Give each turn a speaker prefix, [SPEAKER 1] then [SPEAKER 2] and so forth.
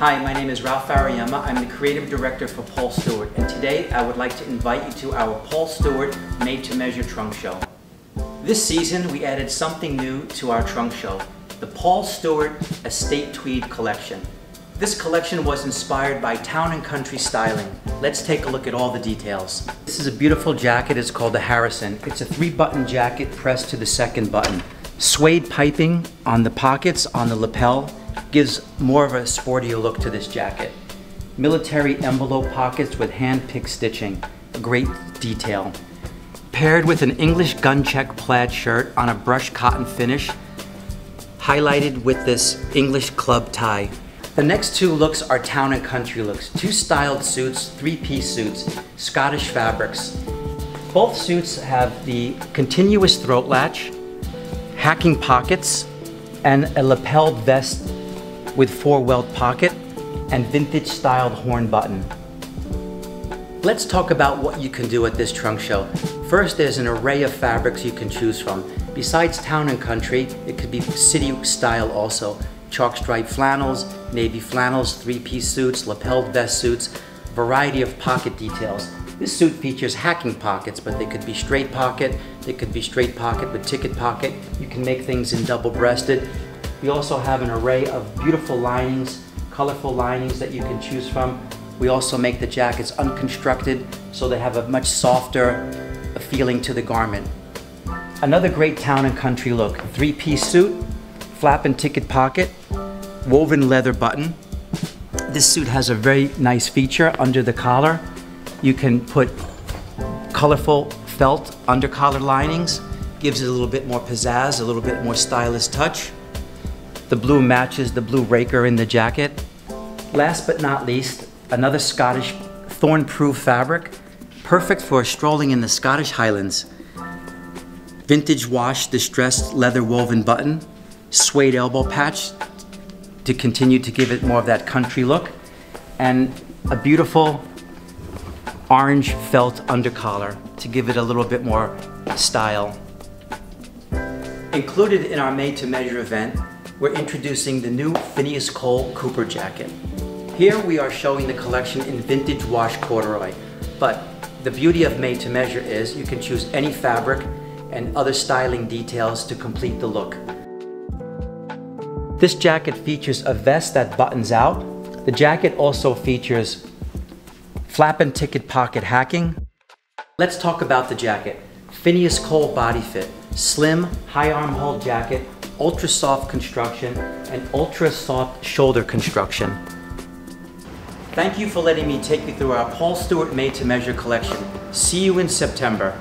[SPEAKER 1] Hi, my name is Ralph Auriemma. I'm the creative director for Paul Stuart, and today I would like to invite you to our Paul Stuart Made to Measure Trunk Show. This season, we added something new to our trunk show, the Paul Stuart Estate Tweed Collection. This collection was inspired by town and country styling. Let's take a look at all the details. This is a beautiful jacket, it's called the Harrison. It's a three button jacket pressed to the second button. Suede piping on the pockets, on the lapel, gives more of a sportier look to this jacket. Military envelope pockets with hand-picked stitching, great detail. Paired with an English gun check plaid shirt on a brushed cotton finish, highlighted with this English club tie. The next two looks are town and country looks. Two styled suits, three-piece suits, Scottish fabrics. Both suits have the continuous throat latch, hacking pockets, and a lapel vest with four welt pocket and vintage styled horn button. Let's talk about what you can do at this trunk show. First, there's an array of fabrics you can choose from. Besides town and country, it could be city style also. Chalk stripe flannels, navy flannels, three-piece suits, lapelled vest suits, variety of pocket details. This suit features hacking pockets, but they could be straight pocket, they could be straight pocket with ticket pocket. You can make things in double-breasted. We also have an array of beautiful linings, colorful linings that you can choose from. We also make the jackets unconstructed so they have a much softer feeling to the garment. Another great town and country look. Three-piece suit, flap and ticket pocket, woven leather button. This suit has a very nice feature under the collar. You can put colorful felt under collar linings, gives it a little bit more pizzazz, a little bit more stylish touch. The blue matches the blue raker in the jacket. Last but not least, another Scottish thorn-proof fabric, perfect for strolling in the Scottish Highlands. Vintage wash distressed leather woven button, suede elbow patch to continue to give it more of that country look, and a beautiful orange felt undercollar to give it a little bit more style. Included in our made to measure event we're introducing the new Phineas Cole Cooper jacket. Here we are showing the collection in vintage wash corduroy, but the beauty of made to measure is you can choose any fabric and other styling details to complete the look. This jacket features a vest that buttons out. The jacket also features flap and ticket pocket hacking. Let's talk about the jacket. Phineas Cole body fit, slim, high armhole jacket ultra soft construction, and ultra soft shoulder construction. Thank you for letting me take you through our Paul Stuart Made to Measure collection. See you in September.